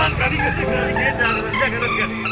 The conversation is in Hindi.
जानकारी कैसे करेंगे जागरूकता गलत करेंगे